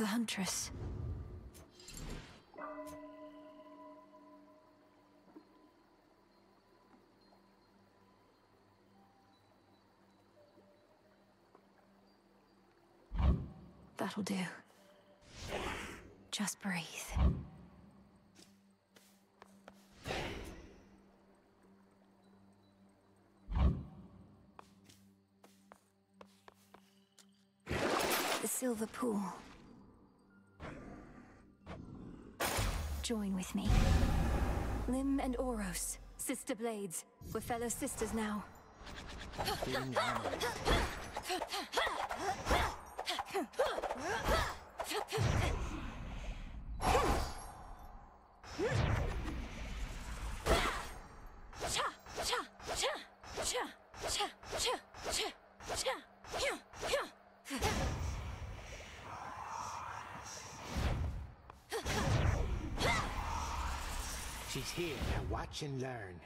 The Huntress. That'll do. Just breathe. The Silver Pool. Join with me. Lim and Oros, sister blades. We're fellow sisters now. Feeling armor. She's here. Now watch and learn.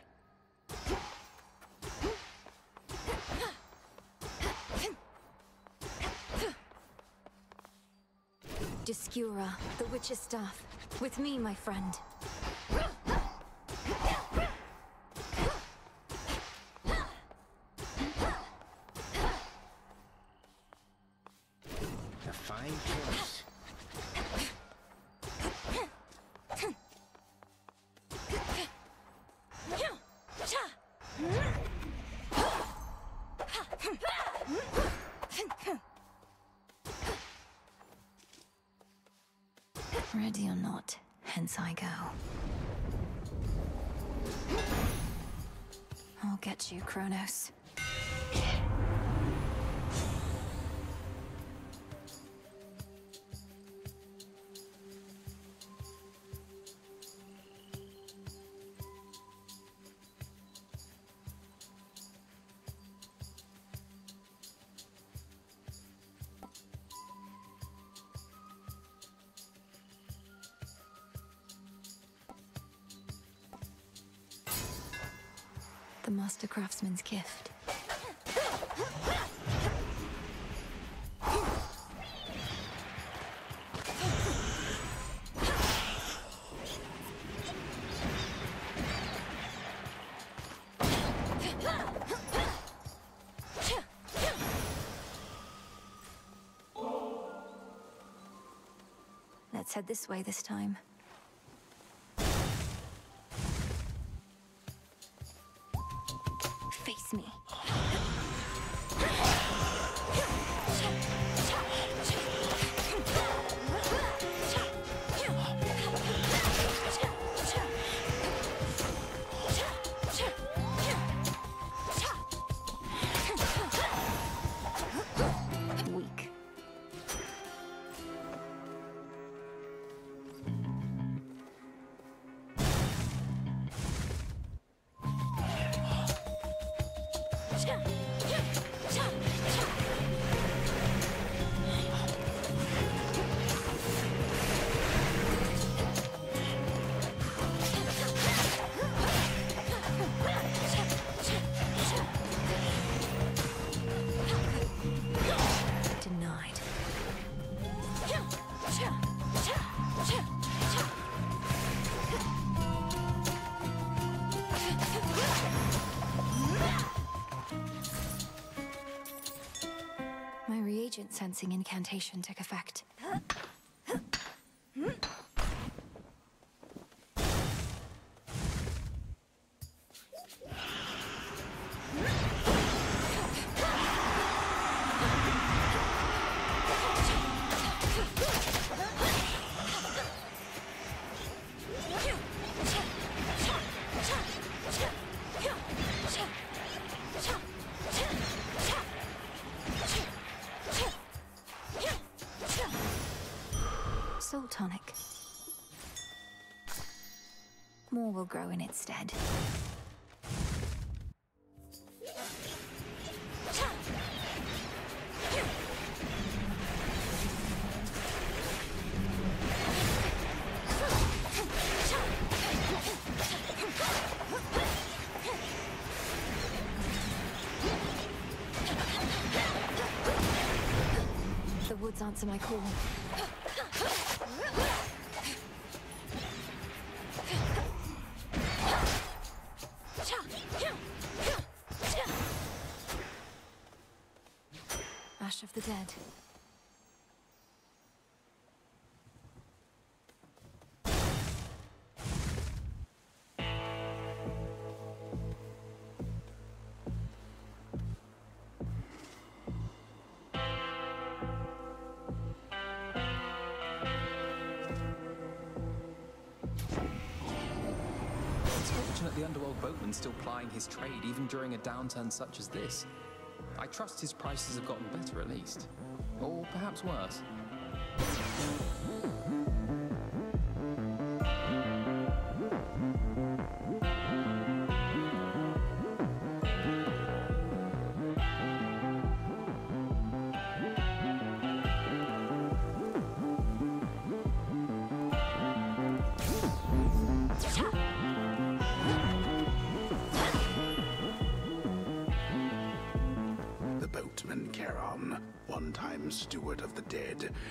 Descura, the witch's staff. With me, my friend. The Craftsman's gift. Let's head this way this time. Sensing incantation took effect. Grow in its stead. The woods answer my call. The underworld boatman's still plying his trade even during a downturn such as this. I trust his prices have gotten better at least. Or perhaps worse.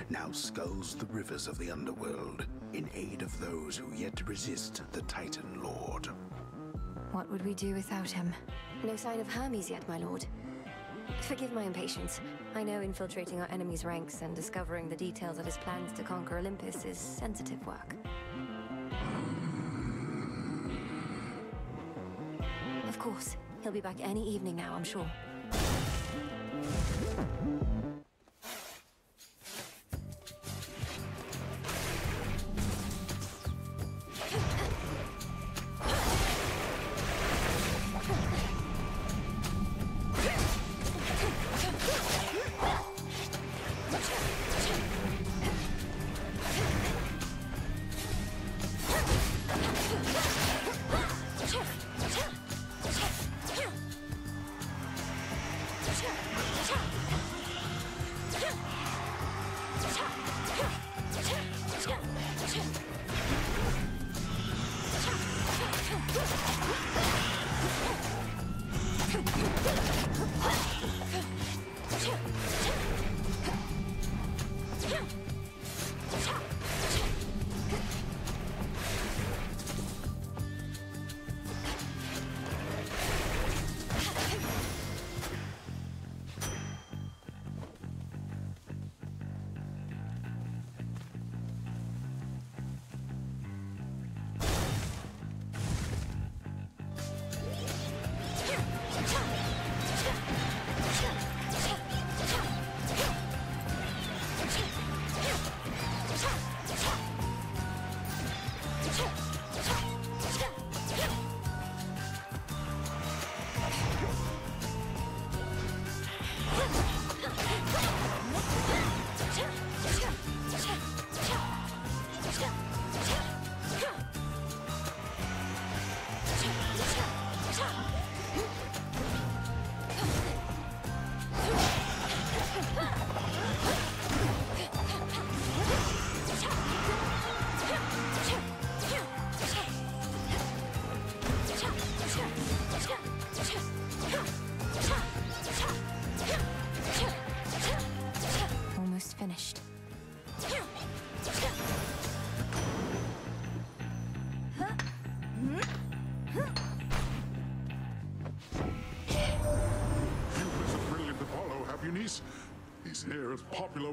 Now sculls the rivers of the underworld in aid of those who yet resist the Titan Lord. What would we do without him? No sign of Hermes yet, my lord. Forgive my impatience. I know infiltrating our enemy's ranks and discovering the details of his plans to conquer Olympus is sensitive work. Of course. He'll be back any evening now, I'm sure.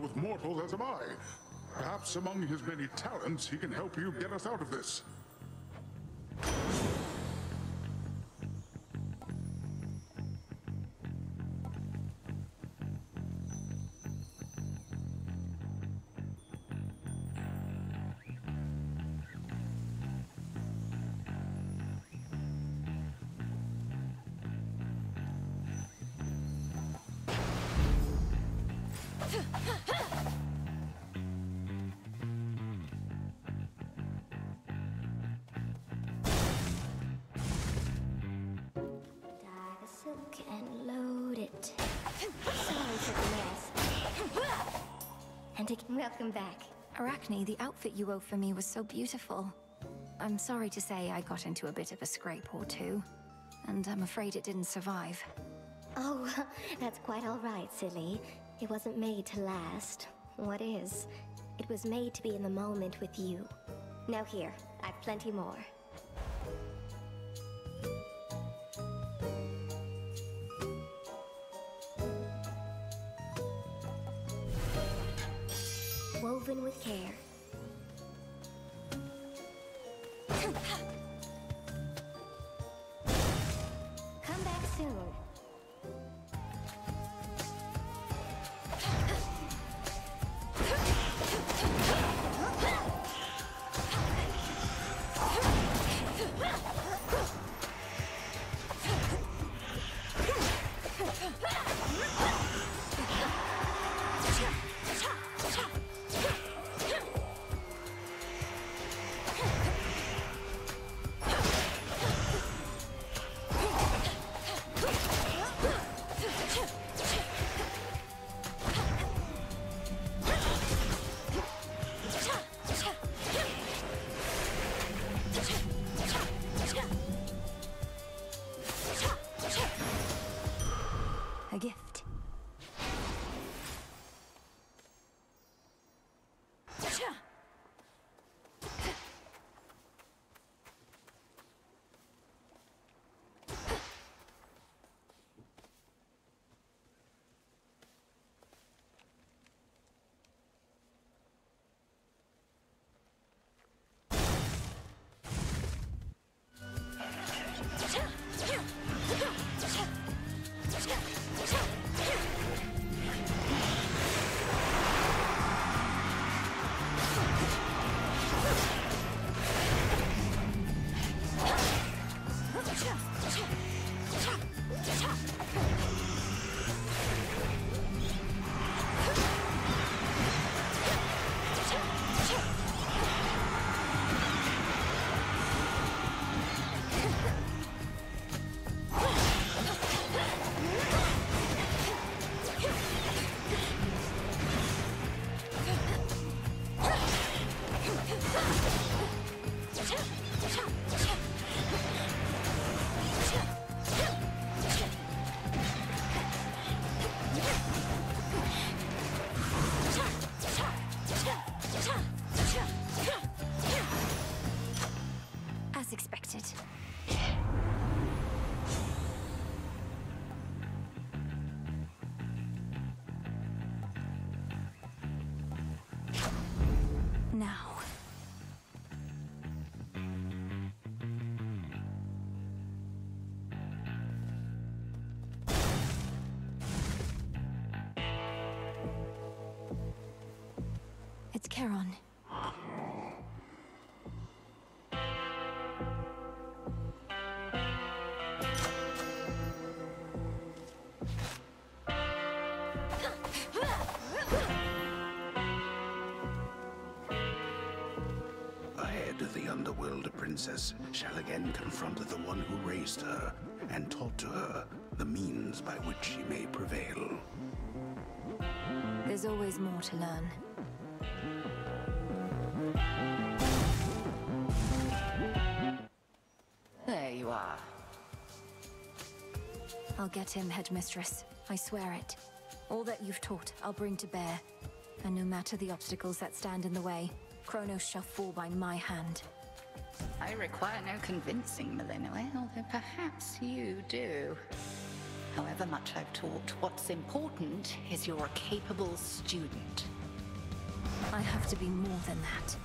With mortals as am I. Perhaps among his many talents, he can help you get us out of this. And welcome back. Arachne, the outfit you wove for me was so beautiful. I'm sorry to say I got into a bit of a scrape or two. And I'm afraid it didn't survive. Oh, that's quite all right, silly. It wasn't made to last. What is? It was made to be in the moment with you. Now here, I've plenty more. With care. Princess shall again confront the one who raised her and taught to her the means by which she may prevail. There's always more to learn. There you are. I'll get him, Headmistress. I swear it. All that you've taught, I'll bring to bear. And no matter the obstacles that stand in the way, Kronos shall fall by my hand. I require no convincing, Melinoë, although perhaps you do. However much I've taught, what's important is you're a capable student. I have to be more than that.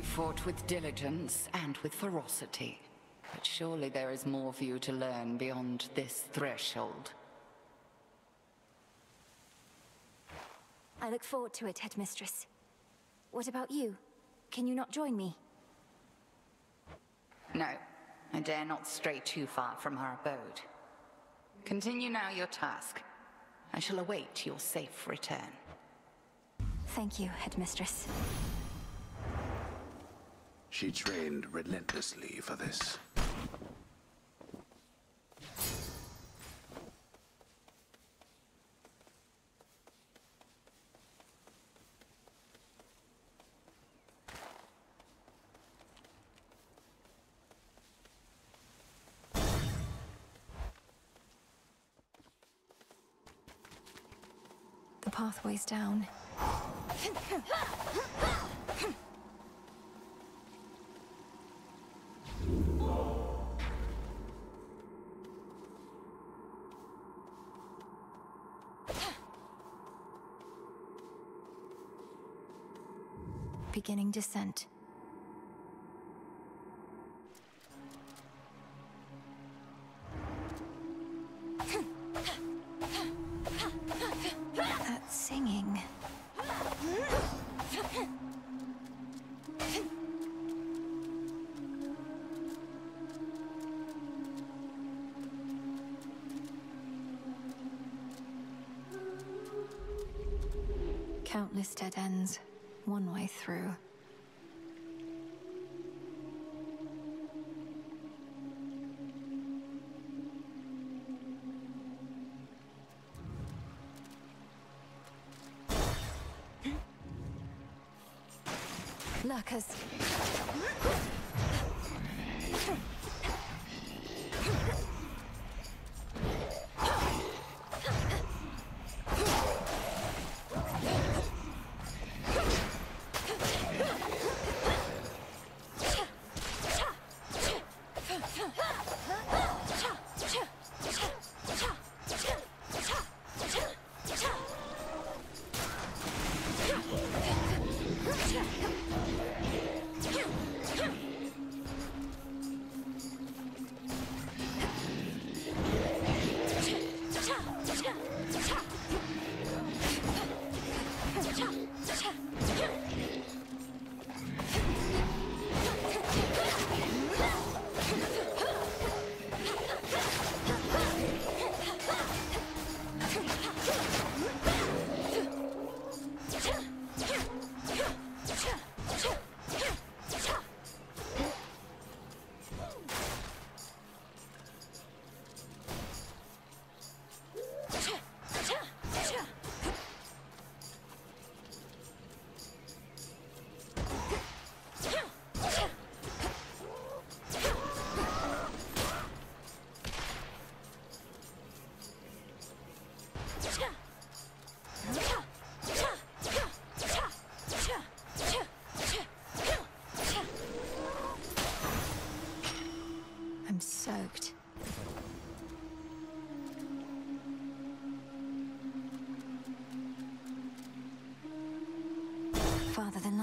Fought with diligence and with ferocity. But surely there is more for you to learn beyond this threshold. I look forward to it, Headmistress. What about you? Can you not join me? No, I dare not stray too far from our abode. Continue now your task. I shall await your safe return. Thank you, Headmistress. She trained relentlessly for this. The pathway's down. Beginning descent. That singing. Countless dead ends, one way through. Lurkers.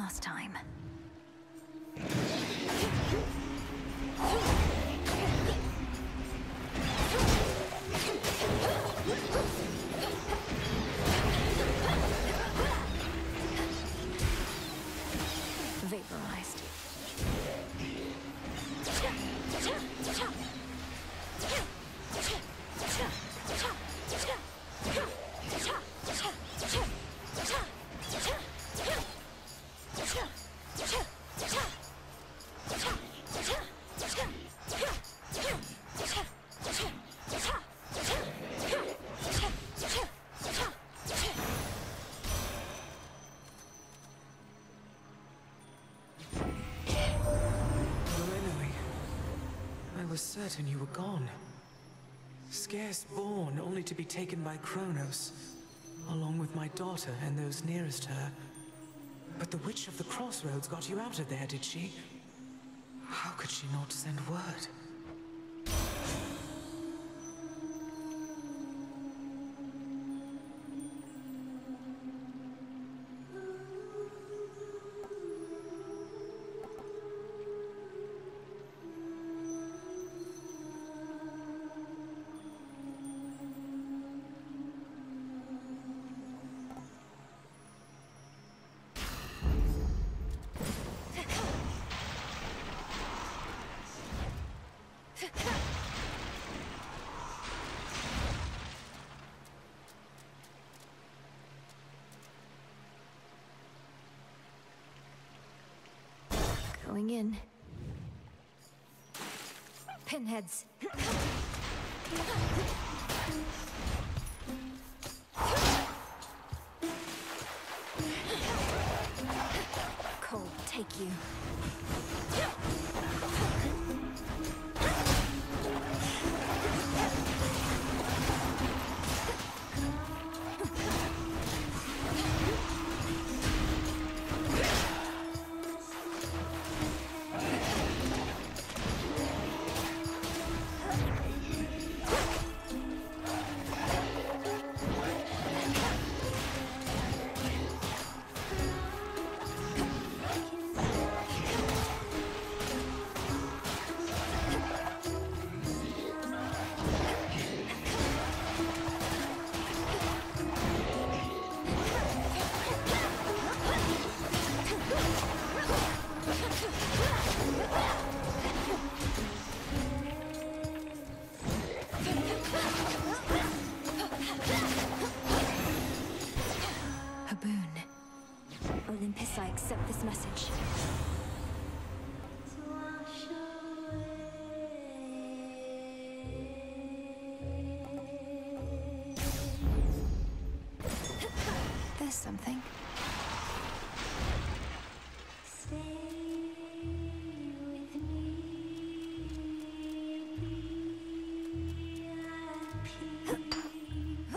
Last time. Certain you were gone. Scarce born, only to be taken by Kronos, along with my daughter and those nearest her. But the Witch of the Crossroads got you out of there, did she? How could she not send word? Going in. Pinheads. Cold, take you. There's something.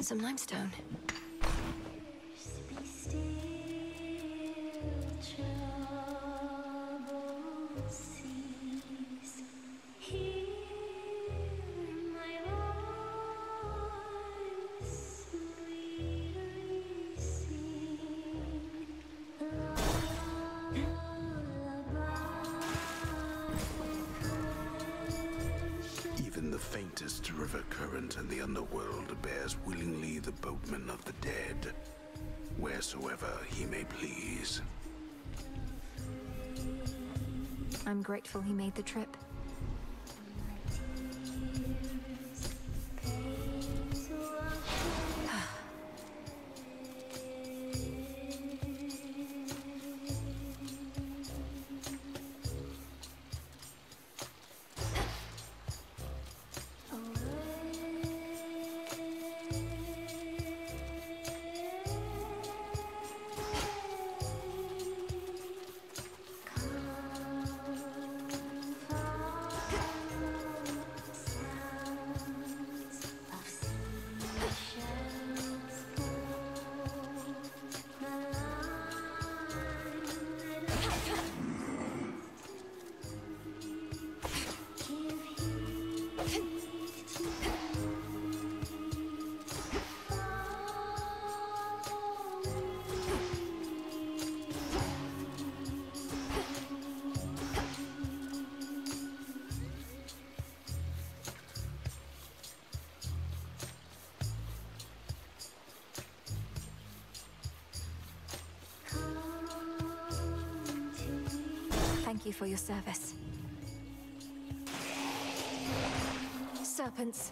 Some limestone. Grateful he made the trip. Thank you for your service. Serpents.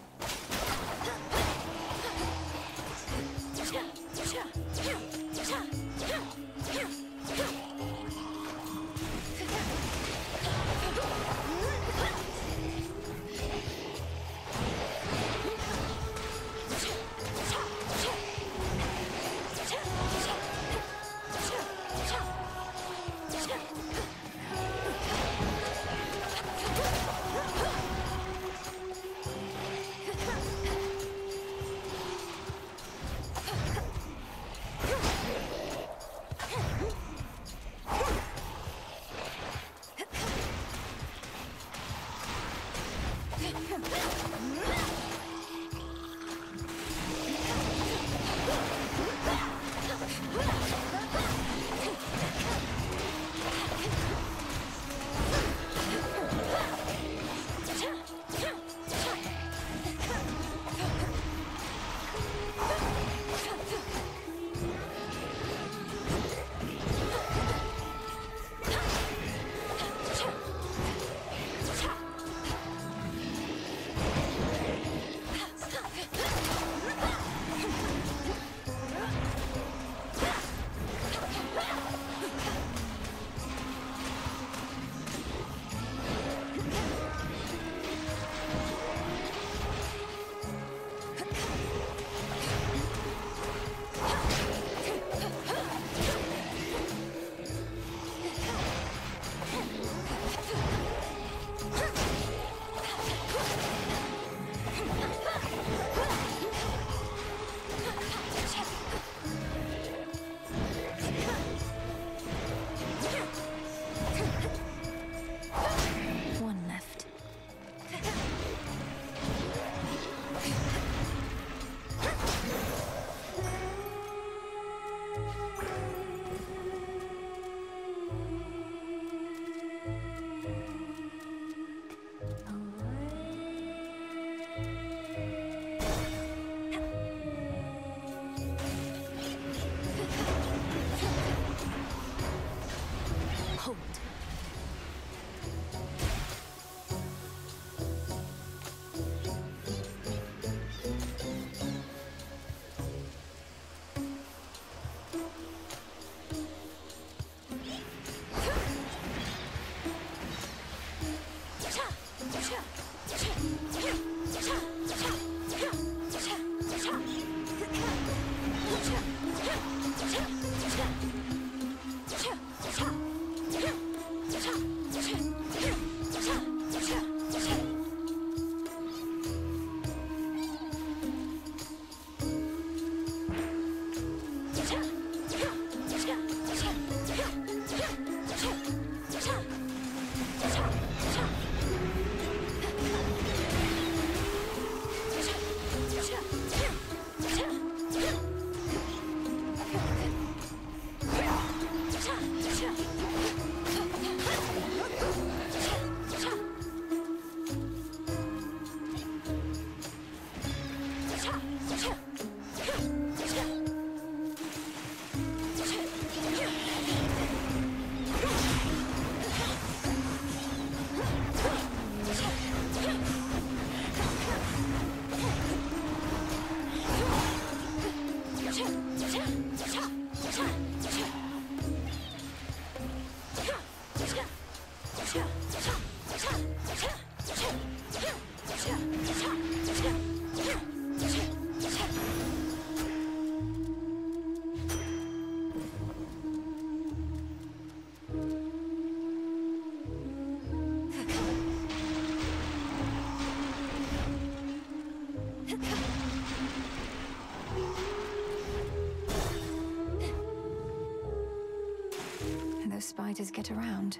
Outsiders get around.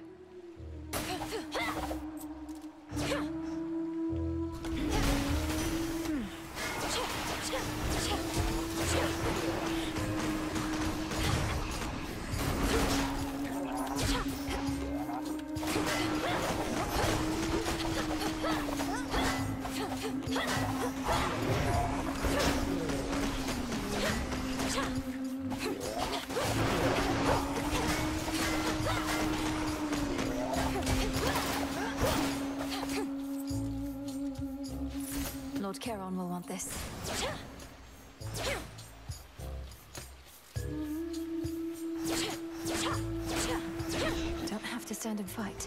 Charon will want this. Don't have to stand and fight.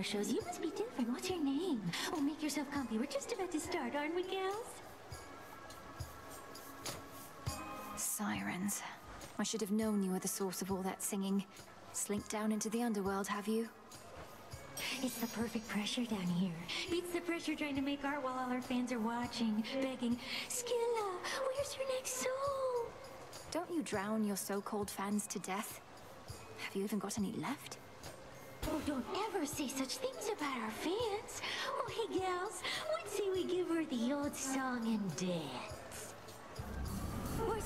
Our shows. You must be different. What's your name? Oh, make yourself comfy. We're just about to start, aren't we, gals? Sirens. I should have known you were the source of all that singing. Slinked down into the underworld, have you? It's the perfect pressure down here. Beats the pressure trying to make art while all our fans are watching, begging, Scylla, where's your next soul? Don't you drown your so-called fans to death? Have you even got any left? Oh, don't ever say such things about our fans. Oh, hey, gals, what say we give her the old song and dance? We're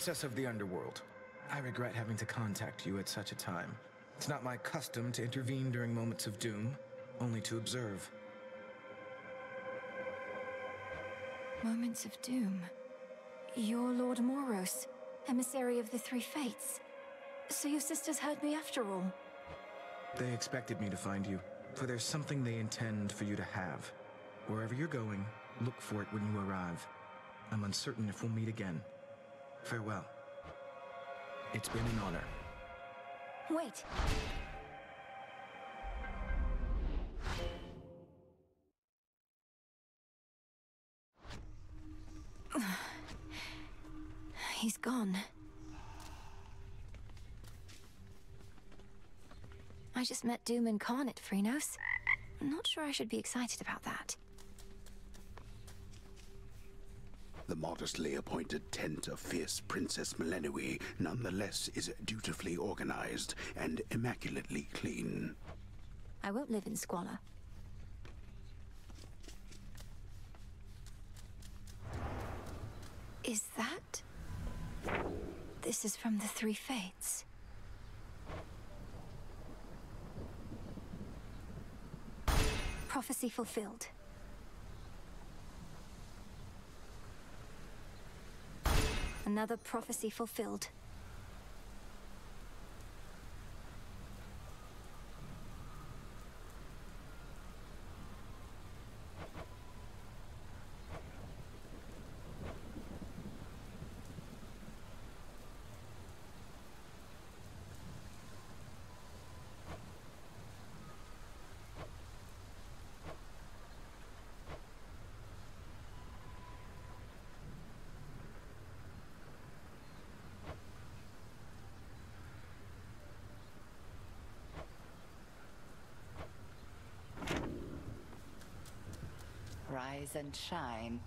Princess of the Underworld. I regret having to contact you at such a time. It's not my custom to intervene during moments of doom, only to observe. Moments of doom. You're Lord Moros, emissary of the Three Fates. So your sisters heard me after all. They expected me to find you, for there's something they intend for you to have. Wherever you're going, look for it when you arrive. I'm uncertain if we'll meet again. Farewell. It's been an honor. Wait. He's gone. I just met Doom Khan at Phrenos. Not sure I should be excited about that. The modestly appointed tent of fierce Princess Melinoë nonetheless is dutifully organized and immaculately clean. I won't live in squalor. Is that... This is from the Three Fates. Prophecy fulfilled. Another prophecy fulfilled. Rise and shine.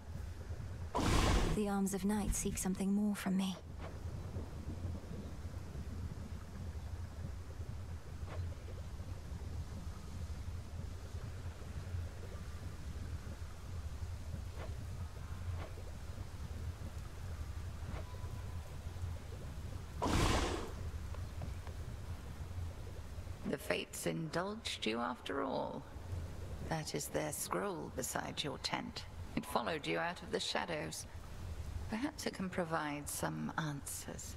The arms of night seek something more from me. The fates indulged you after all. That is their scroll beside your tent. It followed you out of the shadows. Perhaps it can provide some answers.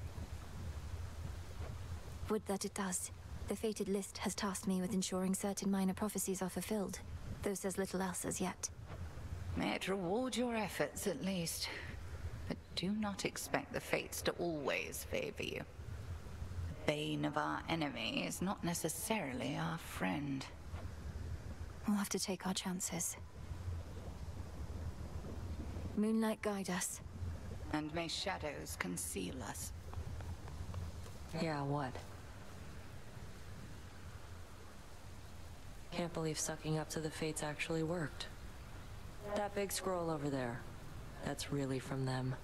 Would that it does. The fated list has tasked me with ensuring certain minor prophecies are fulfilled, though says little else as yet. May it reward your efforts at least. But do not expect the fates to always favor you. The bane of our enemy is not necessarily our friend. We'll have to take our chances. Moonlight guide us. And may shadows conceal us. Yeah, what? Can't believe sucking up to the fates actually worked. That big scroll over there, that's really from them.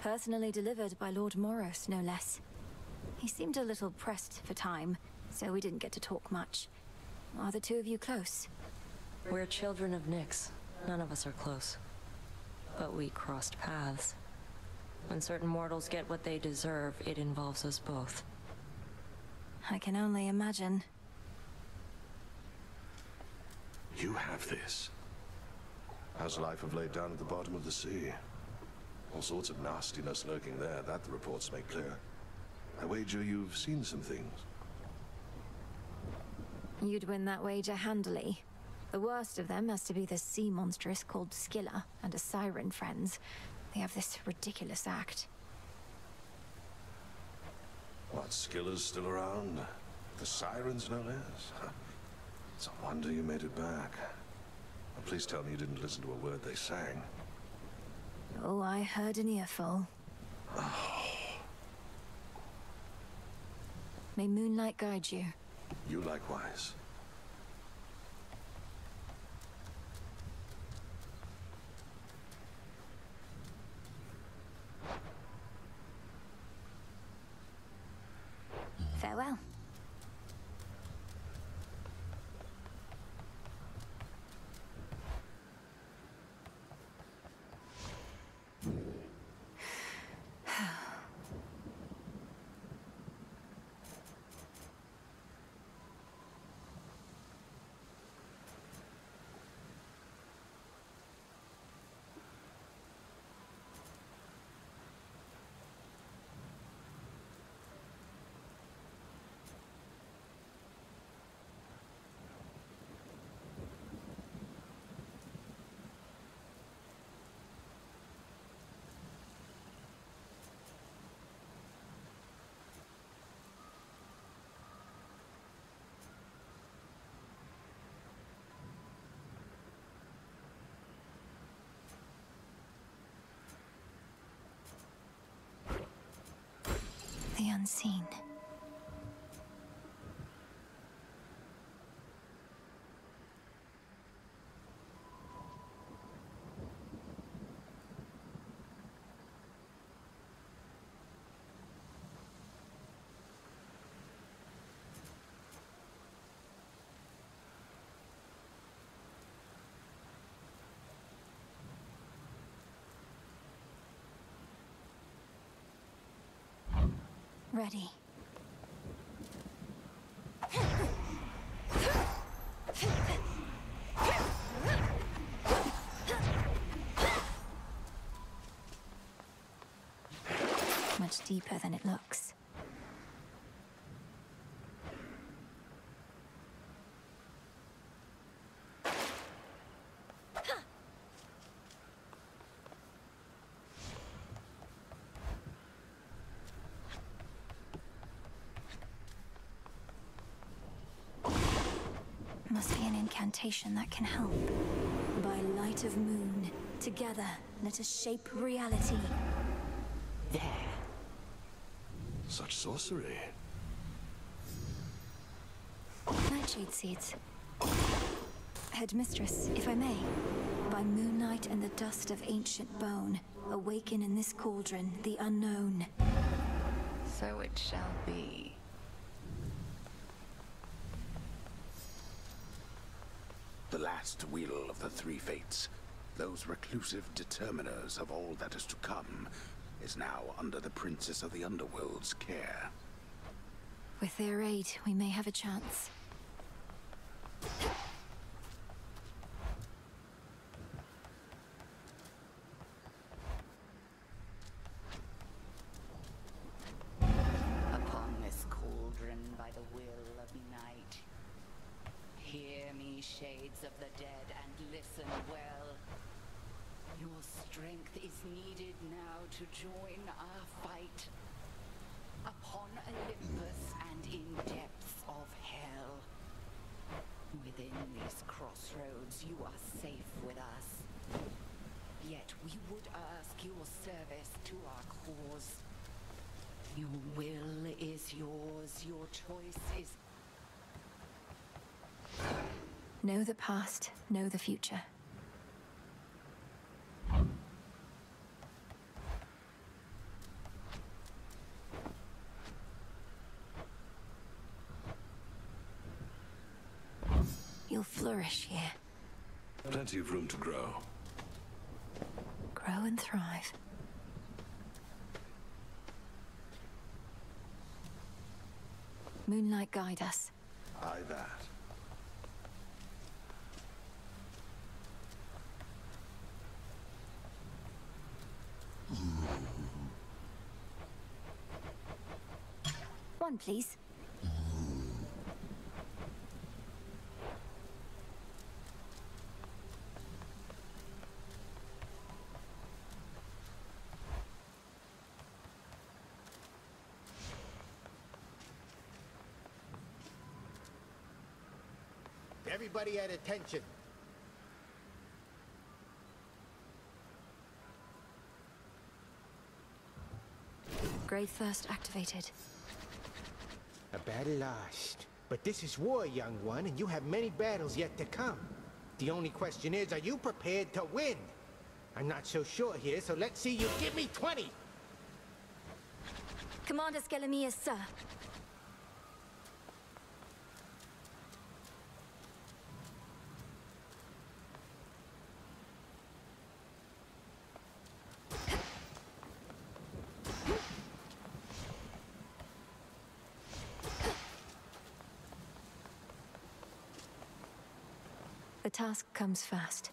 Personally delivered by Lord Moros, no less. He seemed a little pressed for time, so we didn't get to talk much. Are the two of you close? We're children of Nyx. None of us are close. But we crossed paths. When certain mortals get what they deserve, it involves us both. I can only imagine. You have this. How's life have laid down at the bottom of the sea? All sorts of nastiness lurking there, that the reports make clear. I wager you've seen some things. You'd win that wager handily. The worst of them has to be the sea monstrous called Scylla and a siren friends. They have this ridiculous act. What, Scylla's still around? The sirens, no less? It's a wonder you made it back. Well, please tell me you didn't listen to a word they sang. Oh, I heard an earful. Oh. May moonlight guide you. You likewise. Farewell. The unseen. Ready. Much deeper than it looks. Must be an incantation that can help. By light of moon, together, let us shape reality. There. Such sorcery. Nightshade seeds. Headmistress, if I may. By moonlight and the dust of ancient bone, awaken in this cauldron the unknown. So it shall be. The last wheel of the three fates, those reclusive determiners of all that is to come, is now under the Princess of the Underworld's care. With their aid, we may have a chance. Upon this cauldron by the will of night. Hear me, shades of the dead, and listen well. Your strength is needed now to join our fight. Upon Olympus and in depths of hell. Within these crossroads, you are safe with us. Yet we would ask your service to our cause. Your will is yours, your choice is Know the past, know the future. You'll flourish here, Plenty of room to grow. grow and thrive. Moonlight guide us. Aye, that. One, please. Everybody at attention. Grave Thirst activated. Battle lost. But this is war, young one, and you have many battles yet to come. The only question is, are you prepared to win? I'm not so sure here, so let's see you give me 20! Commander Schelemeus, sir. Task comes first.